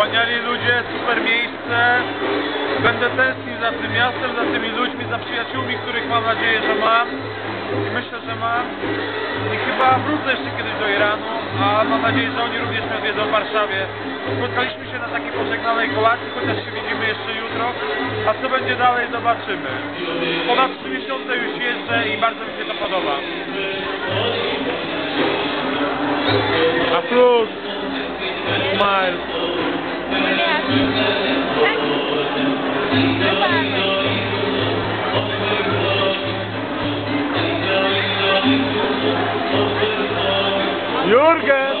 Wspaniali ludzie, super miejsce. Będę tęsknił za tym miastem, za tymi ludźmi, za przyjaciółmi, których mam nadzieję, że mam. I myślę, że mam. I chyba wrócę jeszcze kiedyś do Iranu, a mam nadzieję, że oni również mnie odwiedzą w Warszawie. Spotkaliśmy się na takiej pożegnalnej kolacji, chociaż się widzimy jeszcze jutro. A co będzie dalej, zobaczymy. Ponad 3 miesiące już jeżdżę i bardzo mi się to podoba. A plus, smile. Jürgen!